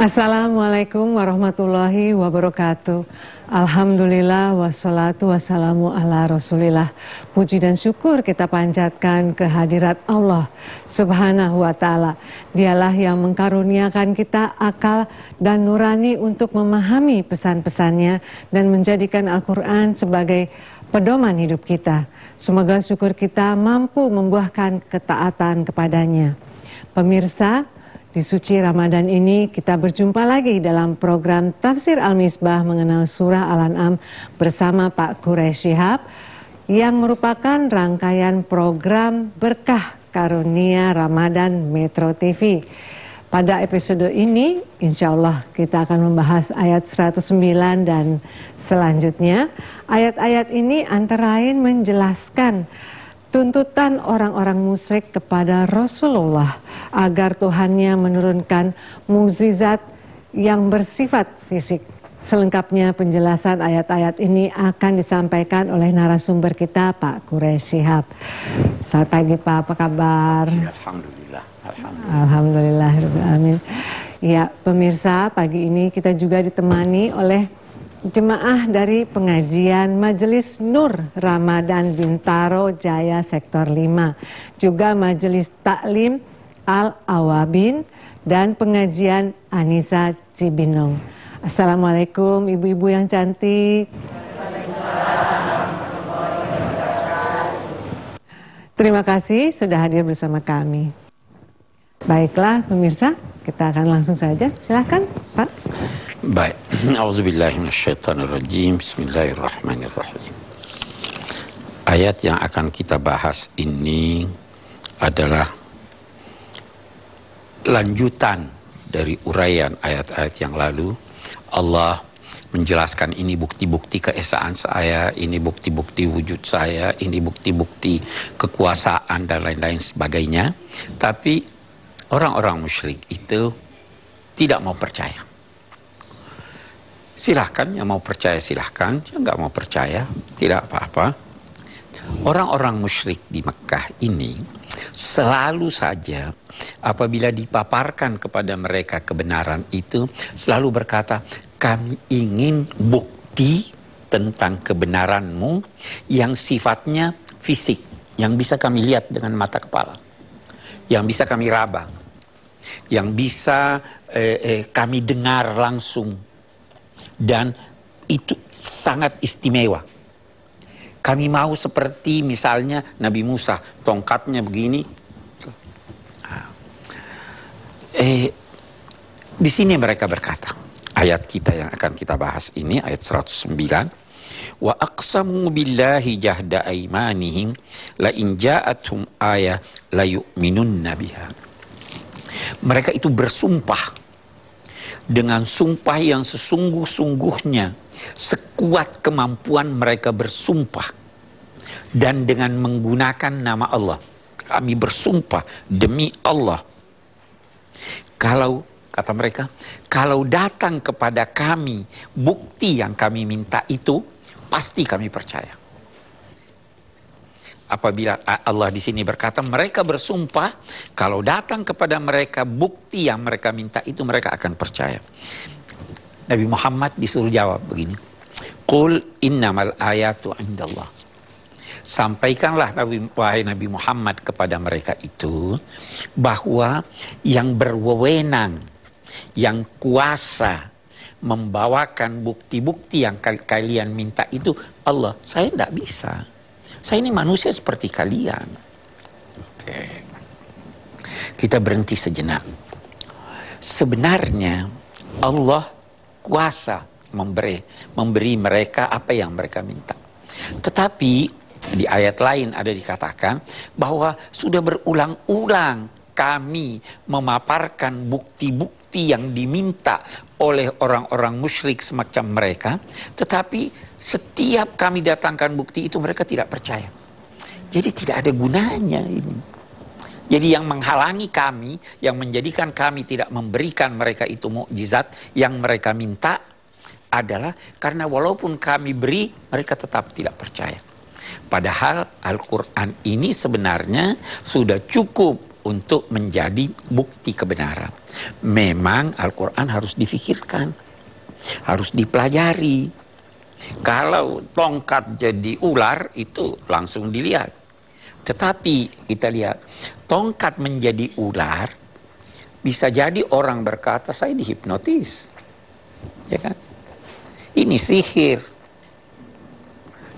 Assalamualaikum warahmatullahi wabarakatuh. Alhamdulillah wassalatu wassalamu ala rasulillah. Puji dan syukur kita panjatkan kehadirat Allah subhanahu wa ta'ala. Dialah yang mengkaruniakan kita akal dan nurani untuk memahami pesan-pesannya dan menjadikan Al-Quran sebagai pedoman hidup kita. Semoga syukur kita mampu membuahkan ketaatan kepadanya. Pemirsa, di suci Ramadan ini kita berjumpa lagi dalam program Tafsir Al-Misbah mengenal surah Al-An'am bersama Pak Quraish Shihab yang merupakan rangkaian program Berkah Karunia Ramadan Metro TV. Pada episode ini, insya Allah kita akan membahas ayat 109 dan selanjutnya. Ayat-ayat ini antara lain menjelaskan tuntutan orang-orang musyrik kepada Rasulullah agar Tuhannya menurunkan mukjizat yang bersifat fisik. Selengkapnya penjelasan ayat-ayat ini akan disampaikan oleh narasumber kita Pak Quraish Shihab. Selamat pagi Pak, apa kabar? Alhamdulillah. Alhamdulillah. Alhamdulillah. Ya, pemirsa, pagi ini kita juga ditemani oleh Jemaah dari pengajian Majelis Nur Ramadan Bintaro Jaya Sektor 5, juga Majelis Taklim Al-Awabin dan pengajian Anissa Cibinong. Assalamualaikum ibu-ibu yang cantik. Terima kasih sudah hadir bersama kami. Baiklah pemirsa, kita akan langsung saja. Silahkan Pak. Baik. Auzubillahiminasyaitonirrajim. Bismillahirrahmanirrahim. Ayat yang akan kita bahas ini adalah lanjutan dari uraian ayat-ayat yang lalu. Allah menjelaskan ini bukti-bukti keesaan saya, ini bukti-bukti wujud saya, ini bukti-bukti kekuasaan dan lain-lain sebagainya. Tapi orang-orang musyrik itu tidak mau percaya Silahkan yang mau percaya silahkan, yang nggak mau percaya tidak apa-apa. Orang-orang musyrik di Mekah ini selalu saja apabila dipaparkan kepada mereka kebenaran itu selalu berkata kami ingin bukti tentang kebenaranmu yang sifatnya fisik yang bisa kami lihat dengan mata kepala yang bisa kami raba yang bisa eh, eh, kami dengar langsung dan itu sangat istimewa. Kami mau seperti misalnya Nabi Musa, tongkatnya begini. Eh, di sini mereka berkata, ayat kita yang akan kita bahas ini, ayat 109, wa aqsamu billahi jahda aimanihim la in ja'athum ayah la yu'minunna biha. Mereka itu bersumpah dengan sumpah yang sesungguh-sungguhnya, sekuat kemampuan mereka bersumpah, dan dengan menggunakan nama Allah. Kami bersumpah demi Allah. Kalau, kata mereka, kalau datang kepada kami bukti yang kami minta itu, pasti kami percaya apabila Allah di sini berkata mereka bersumpah kalau datang kepada mereka bukti yang mereka minta itu mereka akan percaya. Nabi Muhammad disuruh jawab begini. Qul innamal ayatu indallah. Sampaikanlah Nabi, wahai Nabi Muhammad kepada mereka itu bahwa yang berwenang, yang kuasa membawakan bukti-bukti yang kalian minta itu Allah. Saya tidak bisa. Saya ini manusia seperti kalian. Oke. Kita berhenti sejenak. Sebenarnya Allah kuasa memberi memberi mereka apa yang mereka minta. Tetapi di ayat lain ada dikatakan bahwa sudah berulang-ulang kami memaparkan bukti-bukti yang diminta oleh orang-orang musyrik semacam mereka, tetapi setiap kami datangkan bukti itu mereka tidak percaya. Jadi tidak ada gunanya ini. Jadi yang menghalangi kami, yang menjadikan kami tidak memberikan mereka itu mukjizat yang mereka minta adalah karena walaupun kami beri, mereka tetap tidak percaya. Padahal Al-Quran ini sebenarnya sudah cukup untuk menjadi bukti kebenaran. Memang Al-Quran harus difikirkan, harus dipelajari. Kalau tongkat jadi ular itu langsung dilihat. Tetapi kita lihat tongkat menjadi ular bisa jadi orang berkata saya dihipnotis. Ya kan? Ini sihir.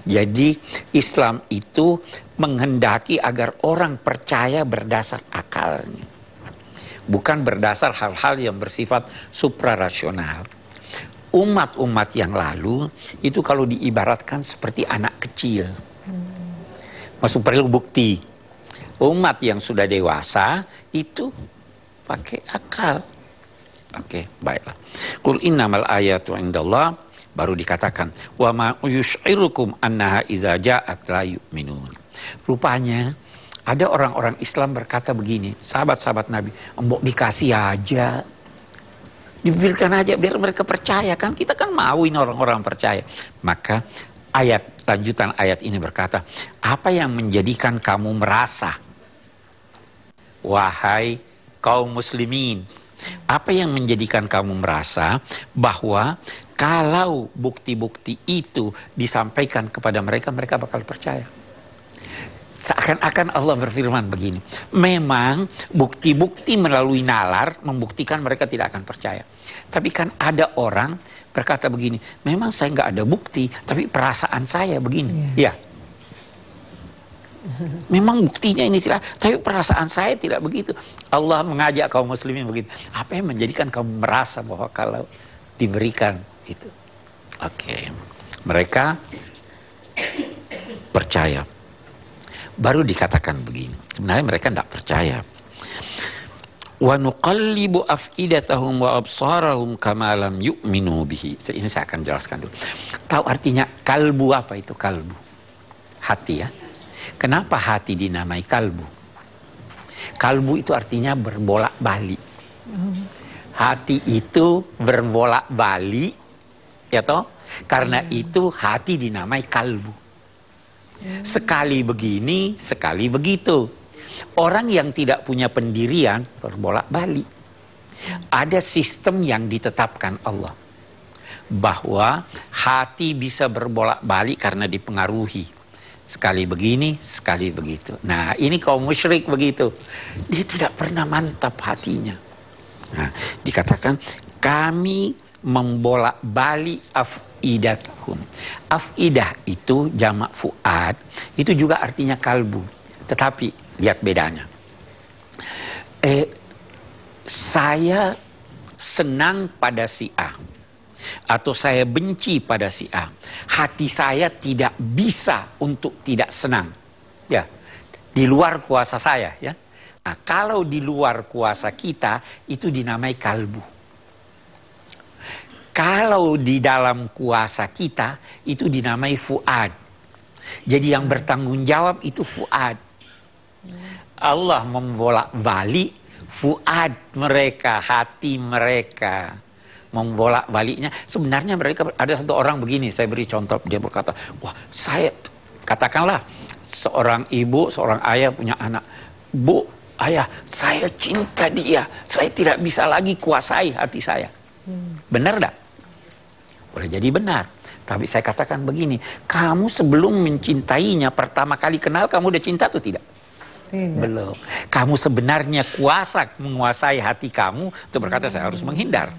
Jadi Islam itu menghendaki agar orang percaya berdasar akalnya. Bukan berdasar hal-hal yang bersifat suprarasional. Umat-umat yang lalu itu kalau diibaratkan seperti anak kecil. Masuk perlu bukti. Umat yang sudah dewasa itu pakai akal. Oke, baiklah. Kul innamal ayatu indallah baru dikatakan wa ma yush'irukum annaha iza ja'at la yu'minun. Rupanya ada orang-orang Islam berkata begini, sahabat-sahabat Nabi, embok dikasih aja. Diberikan aja biar mereka percaya kan. Kita kan mau ini orang-orang percaya. Maka ayat lanjutan ayat ini berkata, apa yang menjadikan kamu merasa wahai kaum muslimin apa yang menjadikan kamu merasa bahwa kalau bukti-bukti itu disampaikan kepada mereka, mereka bakal percaya. Seakan-akan Allah berfirman begini, memang bukti-bukti melalui nalar membuktikan mereka tidak akan percaya. Tapi kan ada orang berkata begini, memang saya nggak ada bukti, tapi perasaan saya begini. Yeah. Ya, Memang buktinya ini tidak, tapi perasaan saya tidak begitu. Allah mengajak kaum muslimin begitu. Apa yang menjadikan kamu merasa bahwa kalau diberikan itu. Oke. Okay. Mereka percaya. Baru dikatakan begini. Sebenarnya mereka tidak percaya. Wa nuqallibu af'idatahum wa absarahum kama lam yu'minu bihi. Ini saya akan jelaskan dulu. Tahu artinya kalbu apa itu kalbu? Hati ya. Kenapa hati dinamai kalbu? Kalbu itu artinya berbolak-balik. Hati itu berbolak-balik ya toh karena itu hati dinamai kalbu. Sekali begini sekali begitu. Orang yang tidak punya pendirian berbolak balik hmm. ada sistem yang ditetapkan Allah bahwa hati bisa berbolak balik karena dipengaruhi. Sekali begini sekali begitu. Nah ini kaum musyrik begitu. Dia tidak pernah mantap hatinya. Nah dikatakan kami membolak-balik afidatahum. Afidah itu jamak fuad, itu juga artinya kalbu. Tetapi lihat bedanya. Eh, saya senang pada si A atau saya benci pada si A. Hati saya tidak bisa untuk tidak senang. Ya, di luar kuasa saya ya. Nah, kalau di luar kuasa kita itu dinamai kalbu. Kalau di dalam kuasa kita itu dinamai fuad. Jadi yang bertanggung jawab itu fuad. Allah membolak-balik fuad mereka, hati mereka. Membolak-baliknya. Sebenarnya mereka ada satu orang begini, saya beri contoh. Dia berkata, wah saya, katakanlah seorang ibu, seorang ayah punya anak. Bu, ayah, saya cinta dia. Saya tidak bisa lagi kuasai hati saya. Benar tak? Boleh jadi benar. Tapi saya katakan begini, kamu sebelum mencintainya pertama kali kenal kamu udah cinta atau tidak? Tidak. Belum. Kamu sebenarnya kuasa menguasai hati kamu untuk berkata saya harus menghindar.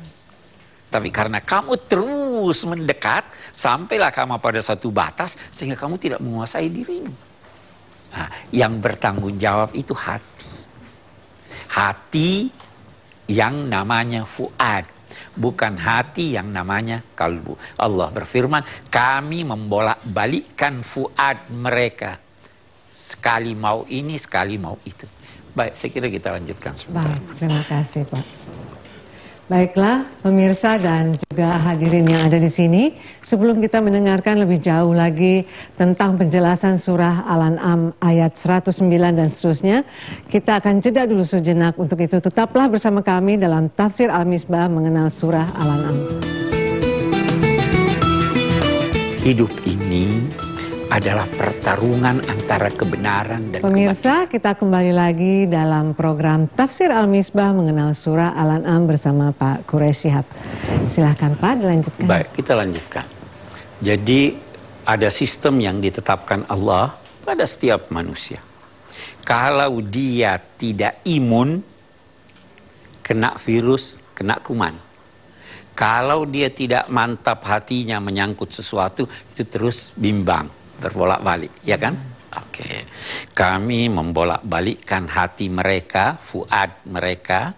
Tapi karena kamu terus mendekat, sampailah kamu pada satu batas sehingga kamu tidak menguasai dirimu. Nah, yang bertanggung jawab itu hati. Hati yang namanya fuad bukan hati yang namanya kalbu. Allah berfirman, kami membolak-balikkan fuad mereka. Sekali mau ini, sekali mau itu. Baik, saya kira kita lanjutkan sebentar. Baik, terima kasih Pak. Baiklah pemirsa dan juga hadirin yang ada di sini, sebelum kita mendengarkan lebih jauh lagi tentang penjelasan surah Al-An'am ayat 109 dan seterusnya, kita akan jeda dulu sejenak untuk itu tetaplah bersama kami dalam tafsir Al-Misbah mengenal surah Al-An'am. Hidup ini adalah pertarungan antara kebenaran dan Pemirsa, kita kembali lagi dalam program Tafsir Al-Misbah mengenal surah Al-An'am bersama Pak Quraish Shihab. Silahkan Pak, dilanjutkan. Baik, kita lanjutkan. Jadi ada sistem yang ditetapkan Allah pada setiap manusia. Kalau dia tidak imun, kena virus, kena kuman. Kalau dia tidak mantap hatinya menyangkut sesuatu, itu terus bimbang berbolak-balik, ya kan? Oke. Okay. Kami membolak-balikkan hati mereka, fuad mereka,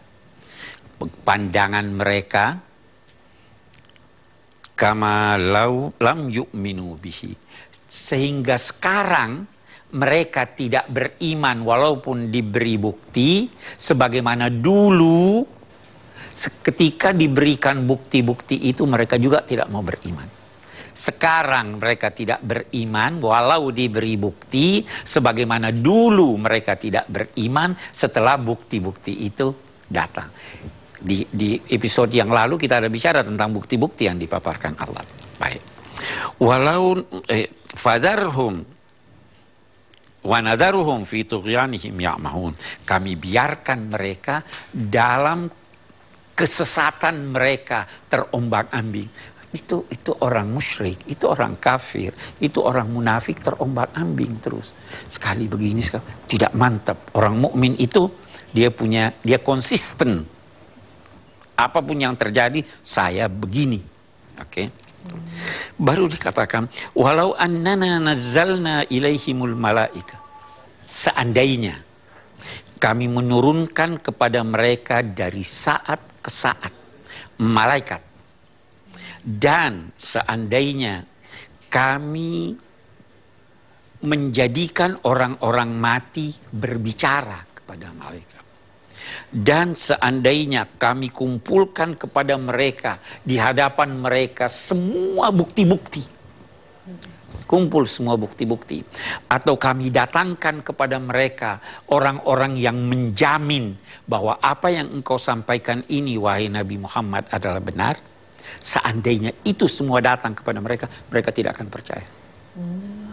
pandangan mereka kama lau lam yu'minu bihi. Sehingga sekarang mereka tidak beriman walaupun diberi bukti sebagaimana dulu ketika diberikan bukti-bukti itu mereka juga tidak mau beriman. Sekarang mereka tidak beriman walau diberi bukti sebagaimana dulu mereka tidak beriman setelah bukti-bukti itu datang. Di, di episode yang lalu kita ada bicara tentang bukti-bukti yang dipaparkan Allah. Baik. Walau eh, fadarhum wa nadaruhum fi tughyanihim ya'mahun. Kami biarkan mereka dalam kesesatan mereka terombang-ambing itu itu orang musyrik, itu orang kafir, itu orang munafik terombang-ambing terus. Sekali begini sekali tidak mantap. Orang mukmin itu dia punya dia konsisten. Apa pun yang terjadi, saya begini. Oke. Okay? Baru dikatakan walau annana nazzalna ilaihimul malaika. Seandainya kami menurunkan kepada mereka dari saat ke saat malaikat dan seandainya kami menjadikan orang-orang mati berbicara kepada malaikat. Dan seandainya kami kumpulkan kepada mereka di hadapan mereka semua bukti-bukti. Kumpul semua bukti-bukti. Atau kami datangkan kepada mereka orang-orang yang menjamin bahwa apa yang engkau sampaikan ini wahai Nabi Muhammad adalah benar Seandainya itu semua datang kepada mereka, mereka tidak akan percaya. Hmm.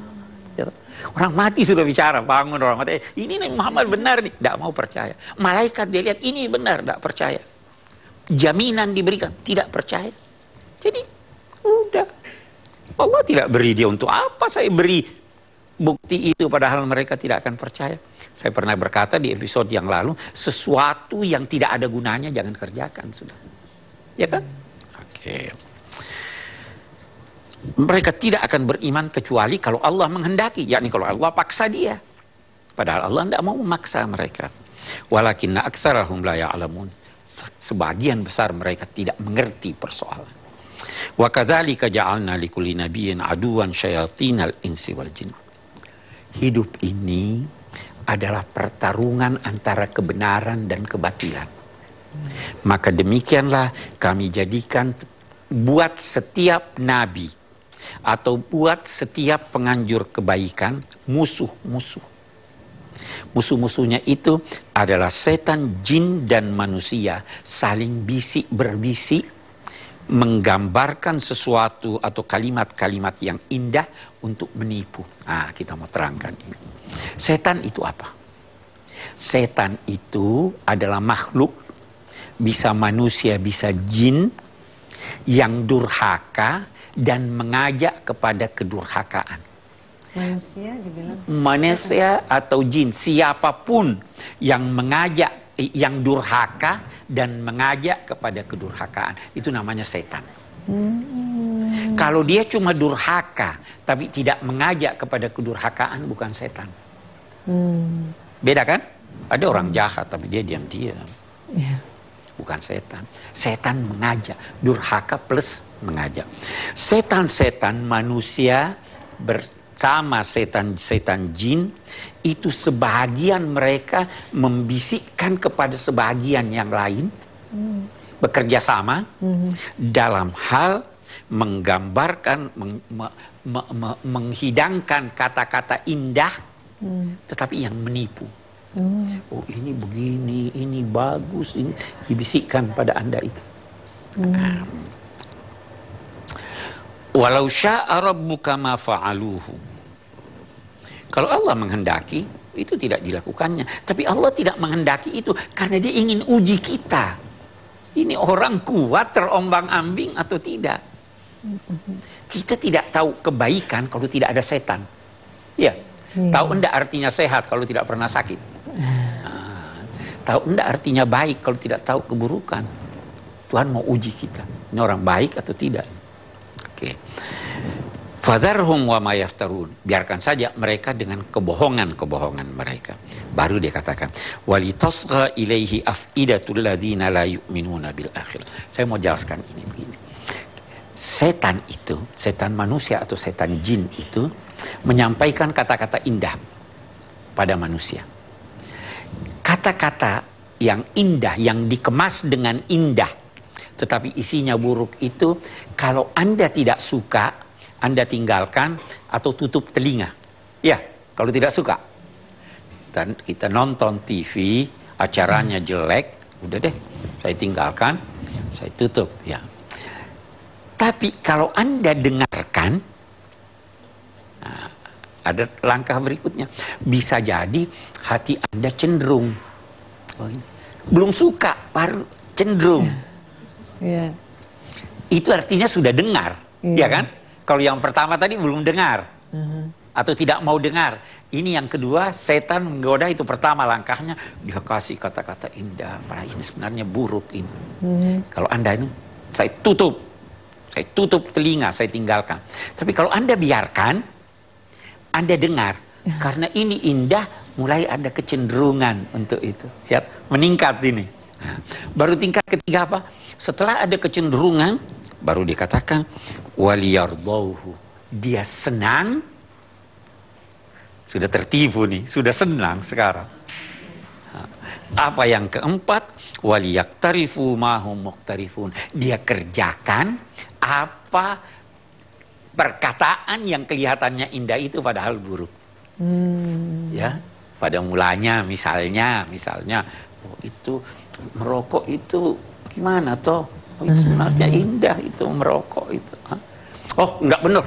Orang mati sudah bicara, bangun orang mati. Ini Nabi Muhammad benar nih, tidak mau percaya. Malaikat dia lihat ini benar, tidak percaya. Jaminan diberikan, tidak percaya. Jadi udah, Allah tidak beri dia untuk apa saya beri bukti itu padahal mereka tidak akan percaya. Saya pernah berkata di episode yang lalu, sesuatu yang tidak ada gunanya jangan kerjakan sudah. Ya kan? Oke. Mereka tidak akan beriman kecuali kalau Allah menghendaki, yakni kalau Allah paksa dia. Padahal Allah tidak mau memaksa mereka. Walakinna aktsarahum la ya'lamun. Sebagian besar mereka tidak mengerti persoalan. Wa kadzalika ja'alna likulli nabiyyin aduwan syayatinal insi wal jin. Hidup ini adalah pertarungan antara kebenaran dan kebatilan. Maka demikianlah kami jadikan buat setiap nabi atau buat setiap penganjur kebaikan musuh-musuh. Musuh-musuhnya itu adalah setan, jin, dan manusia saling bisik berbisik menggambarkan sesuatu atau kalimat-kalimat yang indah untuk menipu. Ah, kita mau terangkan ini. Setan itu apa? Setan itu adalah makhluk bisa manusia, bisa jin yang durhaka dan mengajak kepada kedurhakaan. Manusia dibilang manusia atau jin siapa pun yang mengajak yang durhaka dan mengajak kepada kedurhakaan itu namanya setan. Hmm. Kalau dia cuma durhaka tapi tidak mengajak kepada kedurhakaan bukan setan. Hmm. Beda kan? Ada orang jahat tapi dia diam-diam. Yeah bukan setan. Setan mengajak, durhaka plus mengajak. Setan-setan manusia bersama setan-setan jin itu sebagian mereka membisikkan kepada sebagian yang lain hmm. bekerja sama hmm. dalam hal menggambarkan meng, me, me, me, menghidangkan kata-kata indah hmm. tetapi yang menipu Hmm. Oh ini begini, ini bagus, ini dibisikkan pada anda itu. Hmm. Walau sya'a rabbuka ma fa'aluhu. Kalau Allah menghendaki, itu tidak dilakukannya. Tapi Allah tidak menghendaki itu karena dia ingin uji kita. Ini orang kuat terombang ambing atau tidak. Kita tidak tahu kebaikan kalau tidak ada setan. Ya, ya. tahu enggak artinya sehat kalau tidak pernah sakit. Nah, tahu enggak artinya baik kalau tidak tahu keburukan. Tuhan mau uji kita. Ini orang baik atau tidak. Oke. Fadharhum wa mayaftarun. Biarkan saja mereka dengan kebohongan-kebohongan mereka. Baru dia katakan, walitasgha ilaihi afidatul ladzina la yu'minuna bil akhir. Saya mau jelaskan ini begini. Setan itu, setan manusia atau setan jin itu menyampaikan kata-kata indah pada manusia. Kata-kata yang indah, yang dikemas dengan indah, tetapi isinya buruk itu, kalau Anda tidak suka, anda tinggalkan atau tutup telinga. Ya, kalau tidak suka. Dan kita nonton TV, acaranya jelek, udah deh, saya tinggalkan, saya tutup. Ya. Tapi kalau Anda dengarkan, ada langkah berikutnya. Bisa jadi hati Anda cenderung. Oh, belum suka, baru cenderung. Yeah. Itu artinya sudah dengar, yeah. ya kan? Kalau yang pertama tadi belum dengar. Uh-huh. Atau tidak mau dengar. Ini yang kedua, setan menggoda itu pertama langkahnya. Dia kasih kata-kata indah. Padahal ini sebenarnya buruk ini. Uh-huh. Kalau Anda ini, saya tutup. Saya tutup telinga, saya tinggalkan. Tapi kalau Anda biarkan, Anda dengar. Karena ini indah, mulai ada kecenderungan untuk itu. Ya, meningkat ini. Baru tingkat ketiga apa? Setelah ada kecenderungan, baru dikatakan waliyardauhu. Dia senang sudah tertipu nih, sudah senang sekarang. Apa yang keempat? Waliyaktarifu mahum muktarifun. Dia kerjakan apa perkataan yang kelihatannya indah itu padahal buruk. Hmm. Ya, pada mulanya misalnya, misalnya oh, itu merokok itu gimana toh? Oh, itu sebenarnya indah itu merokok itu. Oh, enggak benar.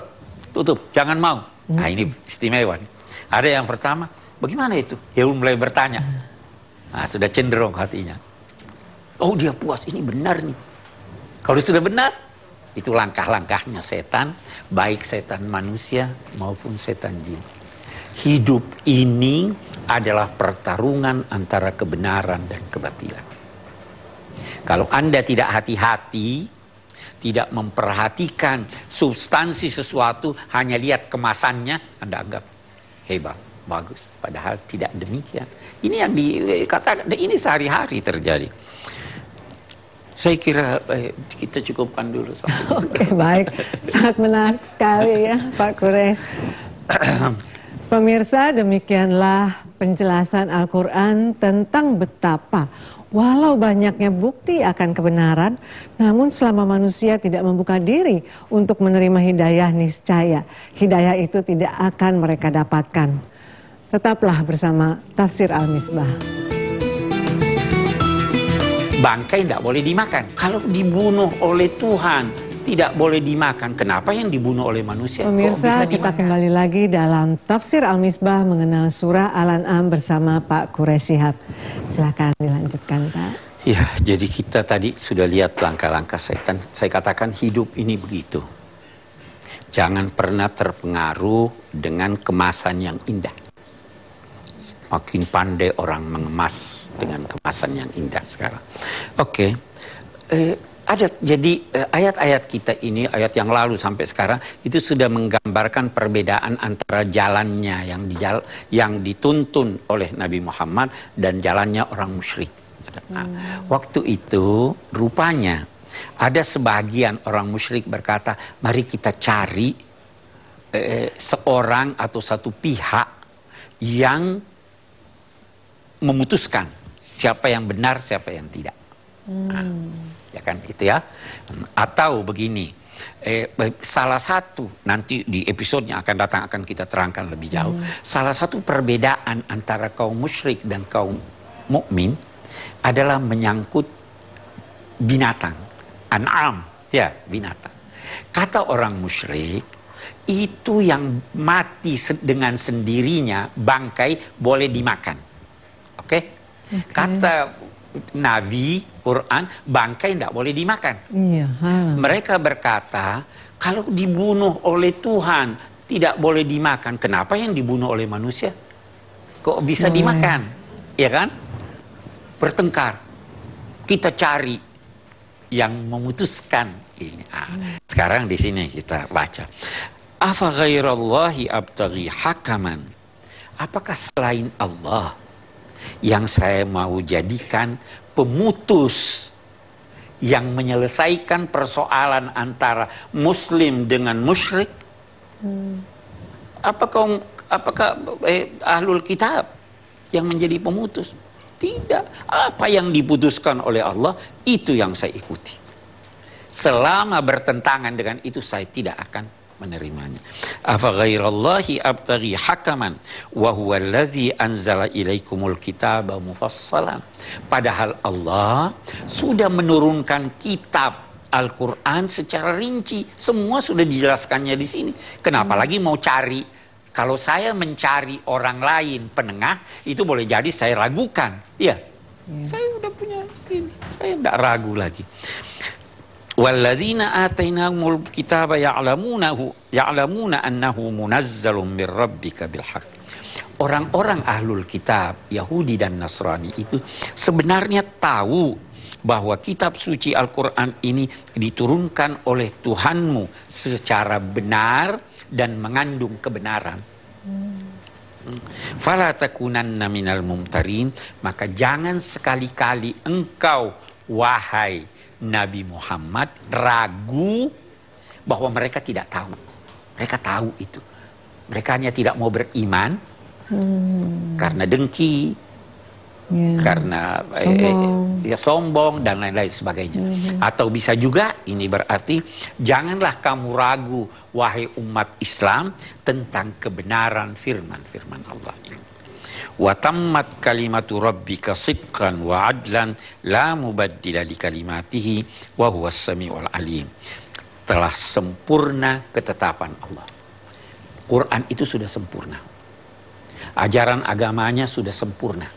Tutup, jangan mau. Nah, ini istimewa. Ada yang pertama, bagaimana itu? Dia mulai bertanya. Nah, sudah cenderung hatinya. Oh, dia puas, ini benar nih. Kalau sudah benar, itu langkah-langkahnya setan, baik setan manusia maupun setan jin. Hidup ini adalah pertarungan antara kebenaran dan kebatilan. Kalau Anda tidak hati-hati, tidak memperhatikan substansi sesuatu, hanya lihat kemasannya, Anda anggap hebat, bagus. Padahal tidak demikian. Ini yang dikatakan, ini sehari-hari terjadi. Saya kira eh, kita cukupkan dulu. Oke, okay, baik. Sangat menarik sekali ya, Pak Kures. Pemirsa, demikianlah penjelasan Al-Quran tentang betapa Walau banyaknya bukti akan kebenaran, namun selama manusia tidak membuka diri untuk menerima hidayah niscaya, hidayah itu tidak akan mereka dapatkan. Tetaplah bersama Tafsir Al-Misbah. Bangkai tidak boleh dimakan. Kalau dibunuh oleh Tuhan, tidak boleh dimakan. Kenapa yang dibunuh oleh manusia Pemirsa, kita kembali lagi dalam Tafsir Al-Misbah mengenal surah Al-An'am bersama Pak Quraisyihab. Silakan dilanjutkan, Pak. Ya, jadi kita tadi sudah lihat langkah-langkah setan. Saya katakan hidup ini begitu. Jangan pernah terpengaruh dengan kemasan yang indah. Semakin pandai orang mengemas dengan kemasan yang indah sekarang. Oke. Okay. Eh, ada jadi eh, ayat-ayat kita ini ayat yang lalu sampai sekarang itu sudah menggambarkan perbedaan antara jalannya yang dijal yang dituntun oleh Nabi Muhammad dan jalannya orang musyrik. Nah, hmm. waktu itu rupanya ada sebagian orang musyrik berkata, mari kita cari eh, seorang atau satu pihak yang memutuskan siapa yang benar, siapa yang tidak. Hmm. Ya kan itu ya atau begini eh, salah satu nanti di episode yang akan datang akan kita terangkan lebih jauh hmm. salah satu perbedaan antara kaum musyrik dan kaum mukmin adalah menyangkut binatang an'am ya binatang kata orang musyrik itu yang mati dengan sendirinya bangkai boleh dimakan. Okay? Kata Nabi Quran bangkai tidak boleh dimakan. Iya. Mereka berkata kalau dibunuh oleh Tuhan tidak boleh dimakan. Kenapa yang dibunuh oleh manusia kok bisa boleh. dimakan? Ya kan? Bertengkar. Kita cari yang memutuskan ini. Ah, sekarang di sini kita baca. Afa ghairallahi abtaghi hakaman. Apakah selain Allah yang saya mau jadikan pemutus yang menyelesaikan persoalan antara muslim dengan musyrik? Apakah apakah eh, ahlul kitab yang menjadi pemutus? Tidak. Apa yang diputuskan oleh Allah itu yang saya ikuti. Selama bertentangan dengan itu saya tidak akan menerimanya. Afa ghairallahi abtaghi hakaman wa huwa allazi anzala ilaikumul kitaba mufassalan. Padahal Allah sudah menurunkan kitab Al-Quran secara rinci. Semua sudah dijelaskannya di sini. Kenapa hmm. lagi mau cari? Kalau saya mencari orang lain penengah, itu boleh jadi saya ragukan. Iya. Ya. Saya udah punya ini. Saya tidak ragu lagi. Walladzina atainahumul kitaba ya'lamunahu ya'lamuna annahu munazzalun mir rabbika bil haqq. Orang-orang ahlul kitab, Yahudi dan Nasrani itu sebenarnya tahu bahwa kitab suci Al-Quran ini diturunkan oleh Tuhanmu secara benar dan mengandung kebenaran. Fala takunanna minal mumtarin, maka jangan sekali-kali engkau wahai Nabi Muhammad ragu bahwa mereka tidak tahu. Mereka tahu itu. Mereka hanya tidak mau beriman hmm. karena dengki, yeah. karena eh, eh, sombong. Eh, ya sombong dan lain-lain sebagainya. Hmm. Atau bisa juga ini berarti janganlah kamu ragu wahai umat Islam tentang kebenaran firman-firman Allah wa tammat kalimatu rabbika sidqan wa adlan la mubaddila li kalimatihi wa huwas samiul alim. Telah sempurna ketetapan Allah. Quran itu sudah sempurna. Ajaran agamanya sudah sempurna.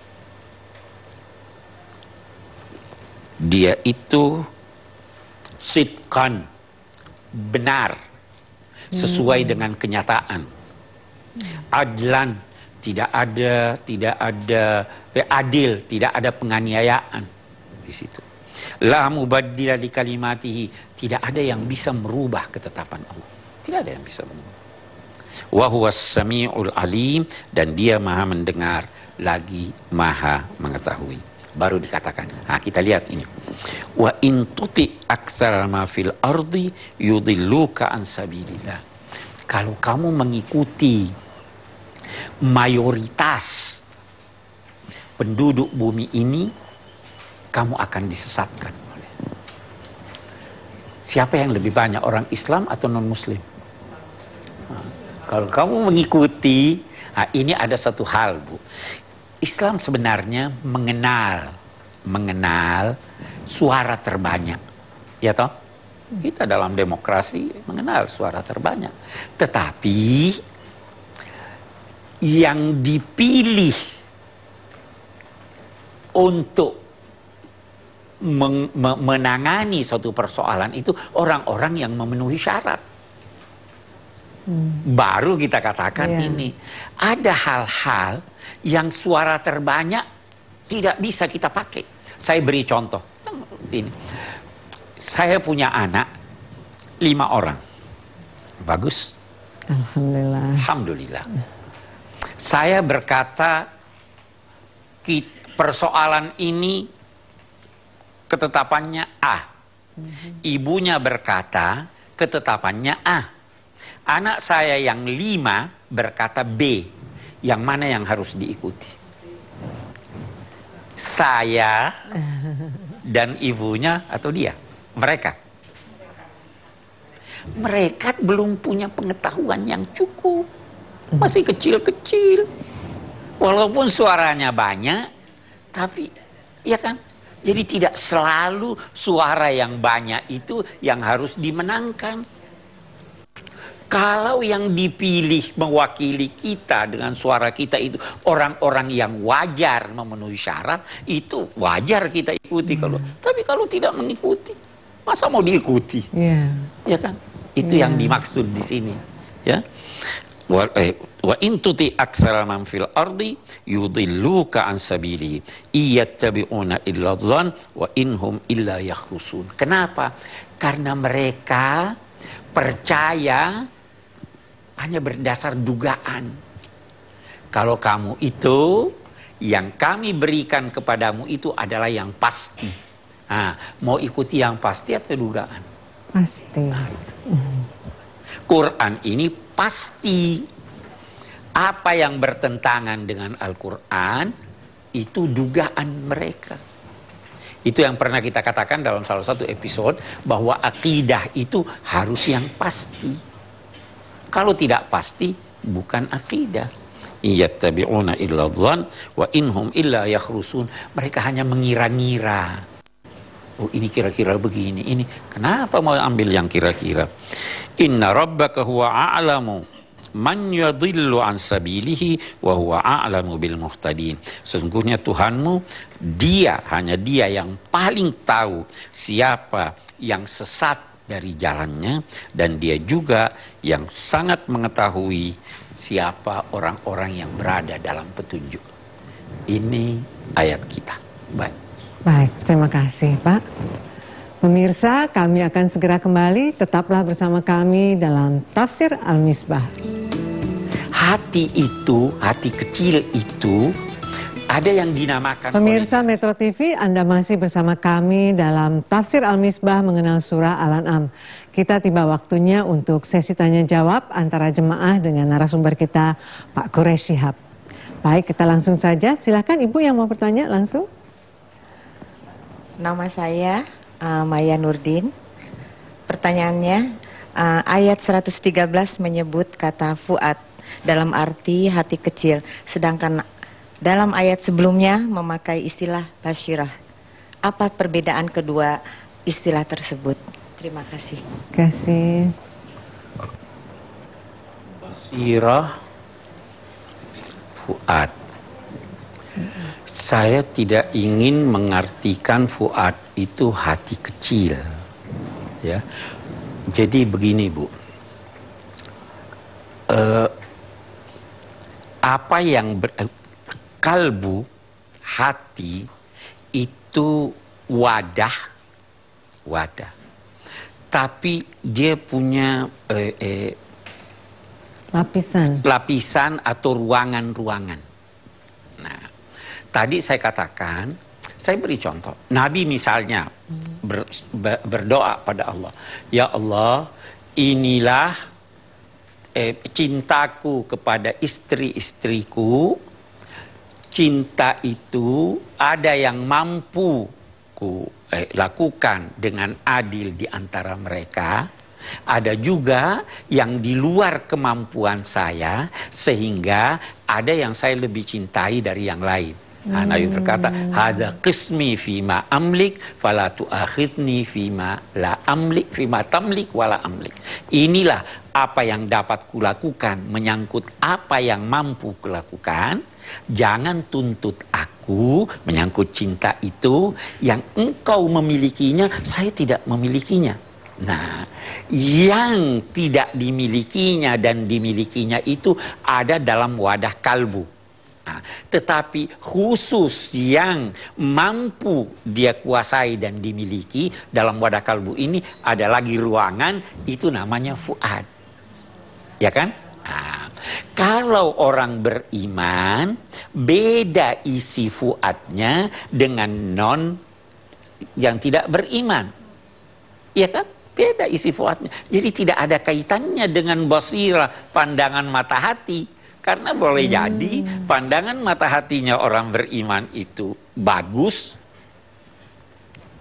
Dia itu sidqan benar sesuai hmm. dengan kenyataan. Adlan tidak ada tidak ada eh, adil, tidak ada penganiayaan di situ. La mubaddila li kalimatihi, tidak ada yang bisa merubah ketetapan Allah. Tidak ada yang bisa merubah. Wa huwas samiul alim dan dia maha mendengar lagi maha mengetahui. Baru dikatakan. Nah, kita lihat ini. Wa in tuti aksara ma fil ardi yudilluka an sabilillah. Kalau kamu mengikuti mayoritas penduduk bumi ini kamu akan disesatkan siapa yang lebih banyak orang Islam atau non Muslim nah, kalau kamu mengikuti nah ini ada satu hal bu. Islam sebenarnya mengenal mengenal suara terbanyak. Ya toh? Kita dalam demokrasi mengenal suara terbanyak. Tetapi yang dipilih untuk menangani suatu persoalan itu orang-orang yang memenuhi syarat. Hmm. Baru kita katakan yeah. ini. Ada hal-hal yang suara terbanyak tidak bisa kita pakai. Saya beri contoh. Ini. Saya punya anak lima orang. Bagus. Alhamdulillah. Alhamdulillah. Saya berkata persoalan ini ketetapannya A. Ibunya berkata ketetapannya A. Anak saya yang lima berkata B. Yang mana yang harus diikuti? Saya dan ibunya atau dia? Mereka. Mereka belum punya pengetahuan yang cukup masih kecil-kecil. Walaupun suaranya banyak, tapi ya kan? Jadi tidak selalu suara yang banyak itu yang harus dimenangkan. Kalau yang dipilih mewakili kita dengan suara kita itu orang-orang yang wajar memenuhi syarat, itu wajar kita ikuti hmm. kalau. Tapi kalau tidak mengikuti, masa mau diikuti? Yeah. Ya kan? Itu yeah. yang dimaksud di sini. Ya. Wa, eh, wa in tuti aktsara man fil ardi yudilluka an sabili iyattabi'una illa dhann wa inhum illa yakhrusun. Kenapa? Karena mereka percaya hanya berdasar dugaan. Kalau kamu itu yang kami berikan kepadamu itu adalah yang pasti. Nah, mau ikuti yang pasti atau dugaan? Pasti. Quran ini pasti. Apa yang bertentangan dengan Al-Quran itu dugaan mereka. Itu yang pernah kita katakan dalam salah satu episode bahwa akidah itu harus yang pasti. Kalau tidak pasti, bukan akidah. Iyattabi'una illa dhan wa inhum illa yakhrusun. Mereka hanya mengira-ngira. Oh ini kira-kira begini, ini kenapa mau ambil yang kira-kira? Inna rabbaka huwa a'lamu man yadhillu an sabilihi wa huwa a'lamu bil muhtadin. Sesungguhnya Tuhanmu dia hanya dia yang paling tahu siapa yang sesat dari jalannya dan dia juga yang sangat mengetahui siapa orang-orang yang berada dalam petunjuk. Ini ayat kita. Baik. Baik, terima kasih Pak. Pemirsa, kami akan segera kembali. Tetaplah bersama kami dalam Tafsir Al-Misbah. Hati itu, hati kecil itu ada yang dinamakan Pemirsa oleh... Metro TV, Anda masih bersama kami dalam Tafsir Al-Misbah mengenal surah Al-An'am. Kita tiba waktunya untuk sesi tanya jawab antara jemaah dengan narasumber kita, Pak Quraish Shihab. Baik, kita langsung saja. Silakan Ibu yang mau bertanya langsung. Nama saya uh, Maya Nurdin. Pertanyaannya, uh, ayat 113 menyebut kata fuad dalam arti hati kecil, sedangkan dalam ayat sebelumnya memakai istilah basyirah. Apa perbedaan kedua istilah tersebut? Terima kasih. Terima kasih. Basyirah Fuad. Saya tidak ingin mengartikan Fuad itu hati kecil. Ya. Jadi begini, Bu. Uh, apa yang ber, kalbu, hati itu wadah, wadah. Tapi dia punya eh, eh, lapisan, lapisan atau ruangan-ruangan. Nah, tadi saya katakan, saya beri contoh. Nabi misalnya ber, ber, berdoa pada Allah, ya Allah, inilah eh, cintaku kepada istri-istriku cinta itu ada yang mampu ku eh, lakukan dengan adil di antara mereka, ada juga yang di luar kemampuan saya sehingga ada yang saya lebih cintai dari yang lain. Nah, Nabi berkata, "Hada qismi fima amlik, fala tuakhidni fima la amlik, fima tamlik wala amlik." Inilah apa yang dapat kulakukan menyangkut apa yang mampu kulakukan Jangan tuntut aku menyangkut cinta itu yang engkau memilikinya, saya tidak memilikinya. Nah, yang tidak dimilikinya dan dimilikinya itu ada dalam wadah kalbu. Tetapi khusus yang mampu dia kuasai dan dimiliki dalam wadah kalbu ini ada lagi ruangan itu namanya fuad. Ya kan? Nah, kalau orang beriman, beda isi fuadnya dengan non yang tidak beriman. Iya kan? Beda isi fuadnya. Jadi tidak ada kaitannya dengan basirah, pandangan mata hati. Karena boleh hmm. jadi pandangan mata hatinya orang beriman itu bagus.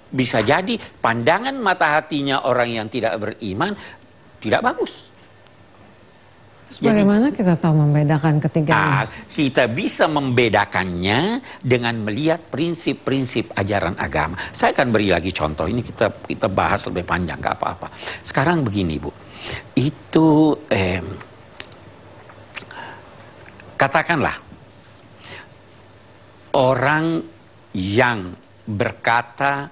Bisa jadi pandangan mata hatinya orang yang tidak beriman tidak bagus. Terus bagaimana kita tahu membedakan ketiga Ah, kita bisa membedakannya dengan melihat prinsip-prinsip ajaran agama. Saya akan beri lagi contoh. Ini kita kita bahas lebih panjang, nggak apa-apa. Sekarang begini, Bu. Itu eh, katakanlah orang yang berkata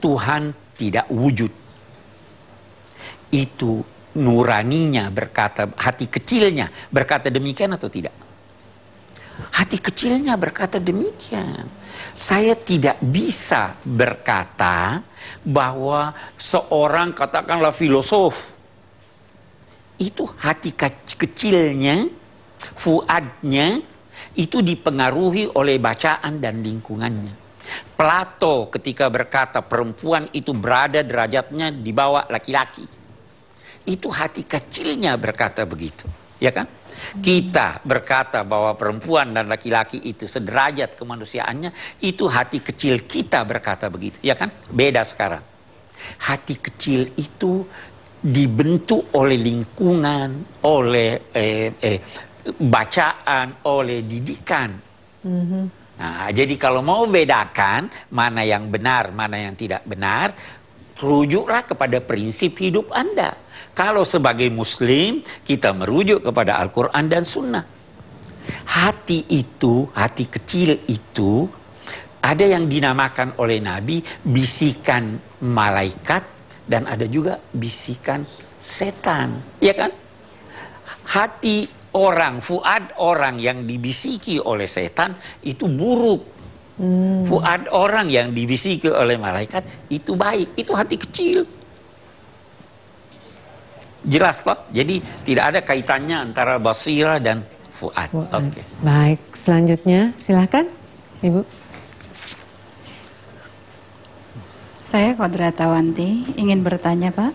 Tuhan tidak wujud itu nuraninya berkata, hati kecilnya berkata demikian atau tidak? Hati kecilnya berkata demikian. Saya tidak bisa berkata bahwa seorang katakanlah filosof itu hati kecilnya, fuadnya itu dipengaruhi oleh bacaan dan lingkungannya. Plato ketika berkata perempuan itu berada derajatnya di bawah laki-laki itu hati kecilnya berkata begitu, ya kan? Kita berkata bahwa perempuan dan laki-laki itu sederajat kemanusiaannya, itu hati kecil kita berkata begitu, ya kan? Beda sekarang. Hati kecil itu dibentuk oleh lingkungan, oleh eh, eh, bacaan, oleh didikan. Mm -hmm. Nah, jadi kalau mau bedakan mana yang benar, mana yang tidak benar, rujuklah kepada prinsip hidup Anda. Kalau sebagai muslim, kita merujuk kepada Al-Quran dan Sunnah. Hati itu, hati kecil itu, ada yang dinamakan oleh Nabi bisikan malaikat dan ada juga bisikan setan. Ya kan? Hati orang, fuad orang yang dibisiki oleh setan itu buruk. Hmm. Fuad orang yang dibisiki oleh malaikat itu baik, itu hati kecil. Jelas toh? Jadi tidak ada kaitannya antara basira dan fuad. Oke. Okay. Baik, selanjutnya silakan Ibu. Saya Kodratawanti ingin bertanya Pak.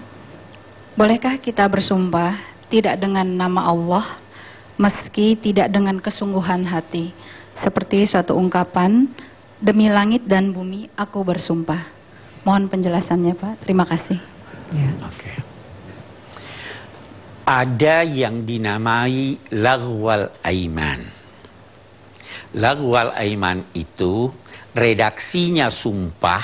Bolehkah kita bersumpah tidak dengan nama Allah meski tidak dengan kesungguhan hati? Seperti suatu ungkapan demi langit dan bumi aku bersumpah. Mohon penjelasannya Pak. Terima kasih. Ya. Oke. Okay ada yang dinamai lagwal aiman. Lagwal aiman itu redaksinya sumpah,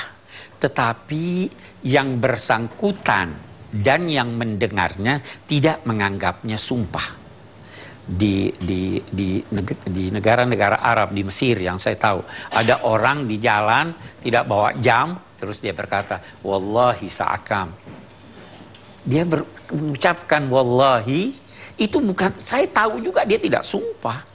tetapi yang bersangkutan dan yang mendengarnya tidak menganggapnya sumpah. Di di di di negara-negara Arab di Mesir yang saya tahu ada orang di jalan tidak bawa jam terus dia berkata wallahi sa'akam dia mengucapkan wallahi itu bukan saya tahu juga dia tidak sumpah.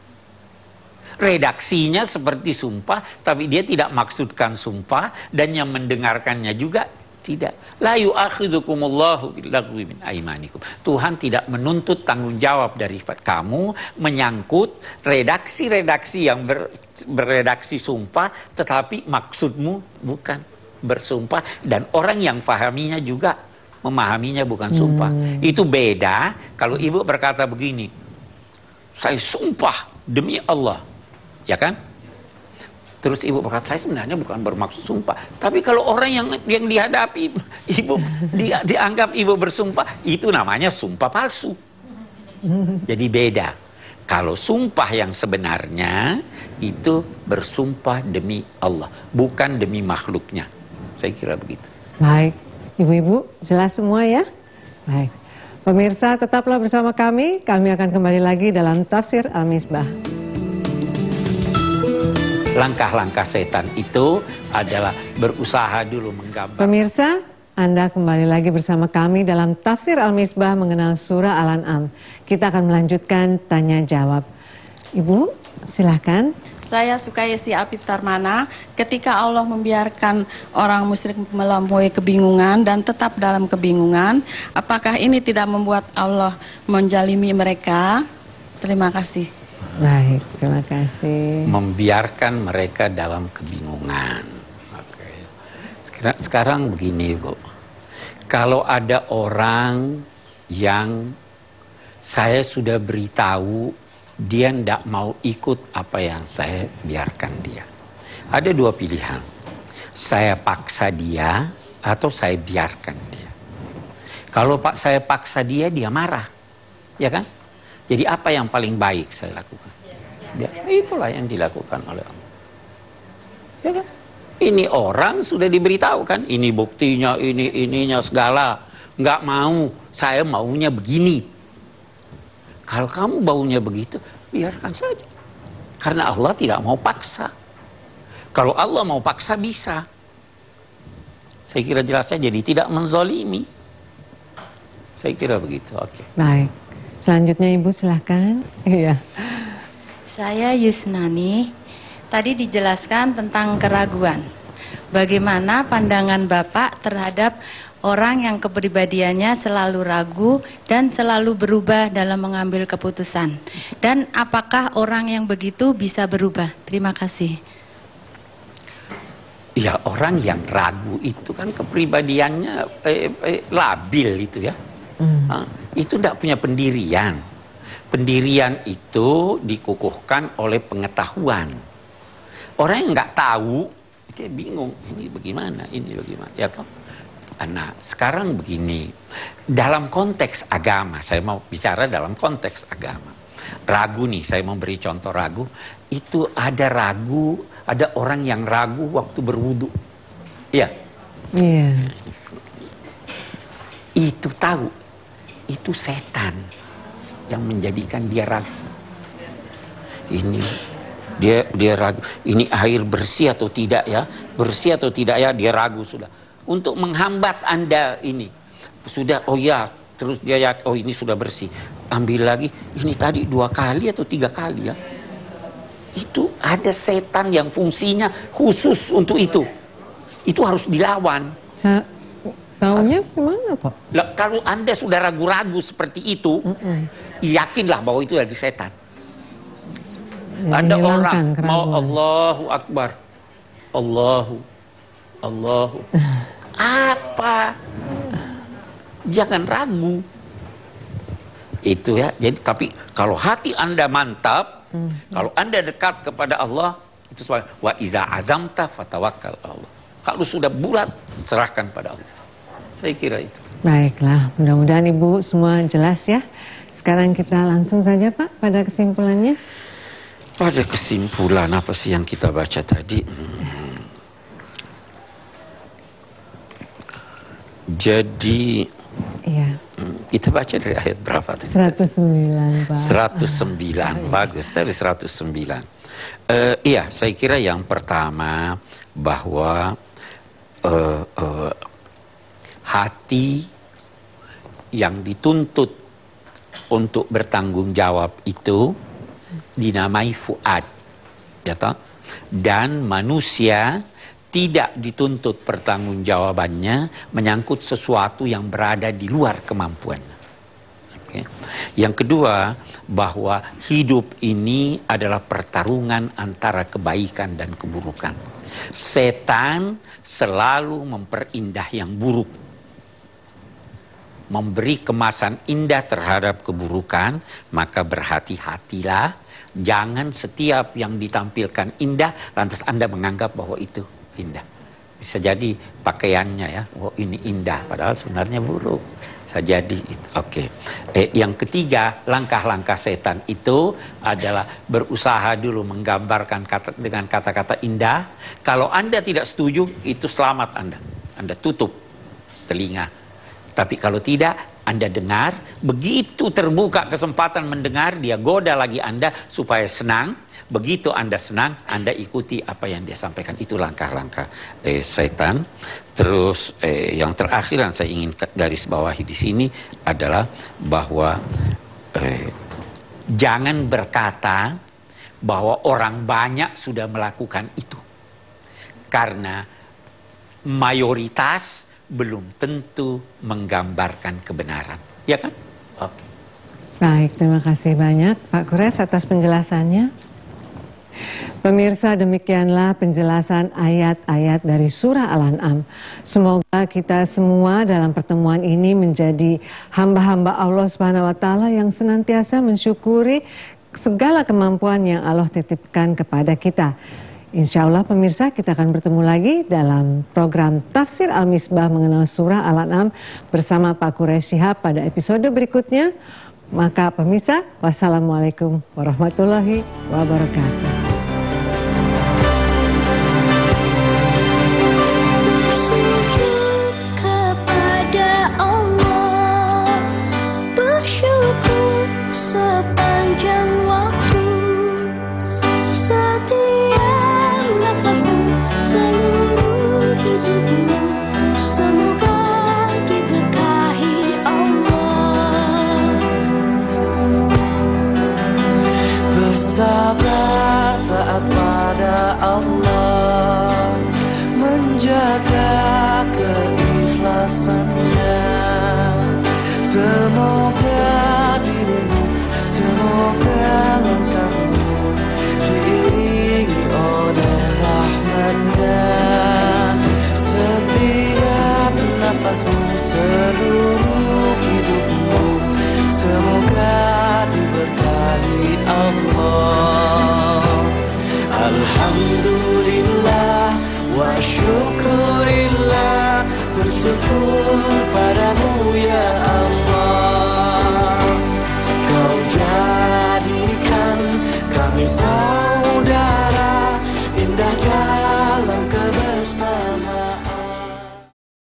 Redaksinya seperti sumpah tapi dia tidak maksudkan sumpah dan yang mendengarkannya juga tidak. La yu'akhidukumullahu billagwi min aimanikum. Tuhan tidak menuntut tanggung jawab dari kamu menyangkut redaksi-redaksi yang ber, beredaksi sumpah tetapi maksudmu bukan bersumpah dan orang yang fahaminya juga memahaminya bukan sumpah. Hmm. Itu beda kalau ibu berkata begini, saya sumpah demi Allah, ya kan? Terus ibu berkata, saya sebenarnya bukan bermaksud sumpah. Tapi kalau orang yang yang dihadapi, ibu di, dianggap ibu bersumpah, itu namanya sumpah palsu. Jadi beda. Kalau sumpah yang sebenarnya itu bersumpah demi Allah, bukan demi makhluknya. Saya kira begitu. Baik. Ibu-ibu, jelas semua ya? Baik. Pemirsa, tetaplah bersama kami. Kami akan kembali lagi dalam Tafsir Al-Misbah. Langkah-langkah setan itu adalah berusaha dulu menggambar. Pemirsa, anda kembali lagi bersama kami dalam Tafsir Al-Misbah mengenal surah Al-An'am. Kita akan melanjutkan tanya jawab. Ibu, silahkan. Saya suka si Apip Tarmana ketika Allah membiarkan orang musyrik melampaui kebingungan dan tetap dalam kebingungan, apakah ini tidak membuat Allah menjalimi mereka? Terima kasih. Baik, terima kasih. Membiarkan mereka dalam kebingungan. Oke. Sekarang, begini, Bu. Kalau ada orang yang saya sudah beritahu dia tidak mau ikut apa yang saya biarkan dia. Ada dua pilihan. Saya paksa dia atau saya biarkan dia. Kalau pak saya paksa dia, dia marah. Ya kan? Jadi apa yang paling baik saya lakukan? Ya, itulah yang dilakukan oleh Allah. Ya kan? Ini orang sudah diberitahu kan, ini buktinya, ini ininya segala. Nggak mau, saya maunya begini. Kalau kamu baunya begitu, biarkan saja. Karena Allah tidak mau paksa. Kalau Allah mau paksa bisa. Saya kira jelasnya jadi tidak menzolimi. Saya kira begitu. Oke. Okay. Baik. Selanjutnya Ibu silahkan. Iya. Saya Yusnani. Tadi dijelaskan tentang keraguan. Bagaimana pandangan Bapak terhadap orang yang kepribadiannya selalu ragu dan selalu berubah dalam mengambil keputusan? Dan apakah orang yang begitu bisa berubah? Terima kasih. Ya orang yang ragu itu kan kepribadiannya eh, eh, labil itu ya. Hmm. Nah, itu tidak punya pendirian. Pendirian itu dikukuhkan oleh pengetahuan. Orang yang nggak tahu, dia bingung. Ini bagaimana? Ini bagaimana? Ya toh. Nah, sekarang begini. Dalam konteks agama, saya mau bicara dalam konteks agama. Ragu nih, saya mau beri contoh ragu. Itu ada ragu ada orang yang ragu waktu berwudu. Iya. Iya. Itu tahu. Itu setan yang menjadikan dia ragu. Ini dia dia ragu. Ini air bersih atau tidak ya? Bersih atau tidak ya? Dia ragu sudah. Untuk menghambat Anda ini. Sudah oh ya, terus dia ya oh ini sudah bersih. Ambil lagi. Ini tadi dua kali atau tiga kali ya? itu ada setan yang fungsinya khusus untuk itu. Itu harus dilawan. Tahunya gimana Pak? Lah, kalau Anda sudah ragu-ragu seperti itu, mm -mm. yakinlah bahwa itu dari setan. Ya, ada orang keraguan. mau Allahu Akbar. Allahu Allahu. Apa? Jangan ragu. Itu ya. Jadi tapi kalau hati Anda mantap, Hmm. Kalau Anda dekat kepada Allah, itu sebagai wa iza azamta fatawakkal Allah. Kalau sudah bulat, serahkan pada Allah. Saya kira itu. Baiklah, mudah-mudahan Ibu semua jelas ya. Sekarang kita langsung saja Pak pada kesimpulannya. Pada kesimpulan apa sih yang kita baca tadi? Hmm. Jadi Iya. Kita baca dari ayat berapa tadi? 109, Pak. 109, bagus. Dari 109. Uh, eh, iya, saya kira yang pertama bahwa uh, uh, hati yang dituntut untuk bertanggung jawab itu dinamai fuad, ya toh? Dan manusia tidak dituntut pertanggungjawabannya menyangkut sesuatu yang berada di luar kemampuannya. Okay. Yang kedua, bahwa hidup ini adalah pertarungan antara kebaikan dan keburukan. Setan selalu memperindah yang buruk. Memberi kemasan indah terhadap keburukan, maka berhati-hatilah. Jangan setiap yang ditampilkan indah, lantas Anda menganggap bahwa itu indah. Bisa jadi pakaiannya ya, oh ini indah, padahal sebenarnya buruk. Bisa jadi. Oke. Okay. Eh, yang ketiga, langkah-langkah setan itu adalah berusaha dulu menggambarkan kata, dengan kata-kata indah. Kalau Anda tidak setuju, itu selamat Anda. Anda tutup telinga. Tapi kalau tidak, anda dengar, begitu terbuka kesempatan mendengar, dia goda lagi Anda supaya senang, Begitu Anda senang, Anda ikuti apa yang dia sampaikan. Itu langkah-langkah eh, setan. Terus eh, yang terakhir yang saya ingin garis bawahi di sini adalah bahwa eh, jangan berkata bahwa orang banyak sudah melakukan itu. Karena mayoritas belum tentu menggambarkan kebenaran. Ya kan? Oke. Baik, terima kasih banyak Pak Kures atas penjelasannya. Pemirsa demikianlah penjelasan ayat-ayat dari surah Al-An'am. Semoga kita semua dalam pertemuan ini menjadi hamba-hamba Allah Subhanahu wa taala yang senantiasa mensyukuri segala kemampuan yang Allah titipkan kepada kita. Insya Allah pemirsa kita akan bertemu lagi dalam program Tafsir Al-Misbah mengenal surah Al-An'am bersama Pak Quraish Shihab pada episode berikutnya. Maka pemirsa, wassalamualaikum warahmatullahi wabarakatuh.